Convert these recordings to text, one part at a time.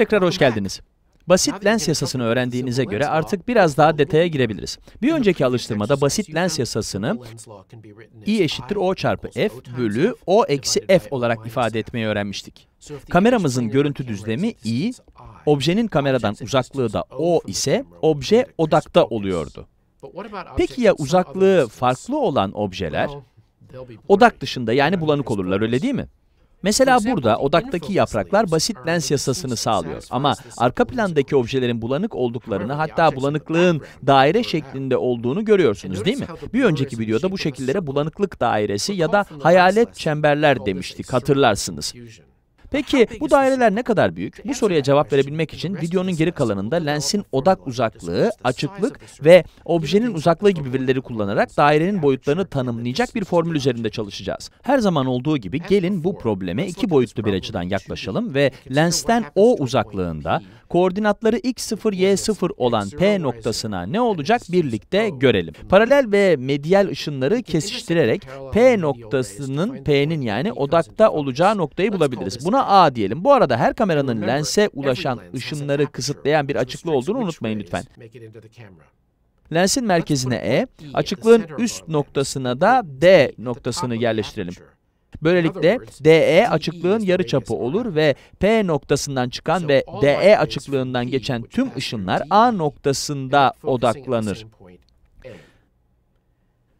Tekrar hoş geldiniz. Basit lens yasasını öğrendiğinize göre artık biraz daha detaya girebiliriz. Bir önceki alıştırmada basit lens yasasını i eşittir o çarpı f bölü o eksi f olarak ifade etmeyi öğrenmiştik. Kameramızın görüntü düzlemi i, objenin kameradan uzaklığı da o ise obje odakta oluyordu. Peki ya uzaklığı farklı olan objeler? Odak dışında yani bulanık olurlar öyle değil mi? Mesela burada odaktaki yapraklar basit lens yasasını sağlıyor. Ama arka plandaki objelerin bulanık olduklarını hatta bulanıklığın daire şeklinde olduğunu görüyorsunuz değil mi? Bir önceki videoda bu şekillere bulanıklık dairesi ya da hayalet çemberler demiştik hatırlarsınız. Peki bu daireler ne kadar büyük? Bu soruya cevap verebilmek için videonun geri kalanında lensin odak uzaklığı, açıklık ve objenin uzaklığı gibi verileri kullanarak dairenin boyutlarını tanımlayacak bir formül üzerinde çalışacağız. Her zaman olduğu gibi gelin bu probleme iki boyutlu bir açıdan yaklaşalım ve lensten O uzaklığında koordinatları x0, y0 olan P noktasına ne olacak birlikte görelim. Paralel ve medyal ışınları kesiştirerek P noktasının, P'nin yani odakta olacağı noktayı bulabiliriz. Buna A diyelim. Bu arada her kameranın lense ulaşan ışınları kısıtlayan bir açıklığı olduğunu unutmayın lütfen. Lensin merkezine E, açıklığın üst noktasına da D noktasını yerleştirelim. Böylelikle DE açıklığın yarıçapı olur ve P noktasından çıkan ve DE açıklığından geçen tüm ışınlar A noktasında odaklanır.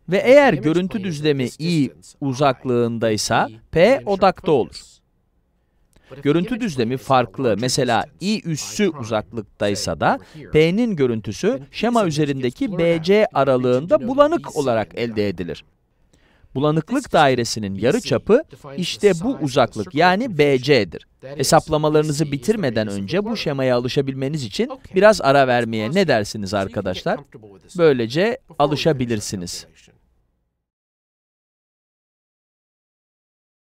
Ve eğer görüntü düzlemi i uzaklığındaysa P odakta olur. Görüntü düzlemi farklı, mesela i üssü uzaklıktaysa da P'nin görüntüsü şema üzerindeki BC aralığında bulanık olarak elde edilir. Bulanıklık dairesinin yarıçapı işte bu uzaklık yani BC'dir. Hesaplamalarınızı bitirmeden önce bu şemaya alışabilmeniz için biraz ara vermeye ne dersiniz arkadaşlar? Böylece alışabilirsiniz.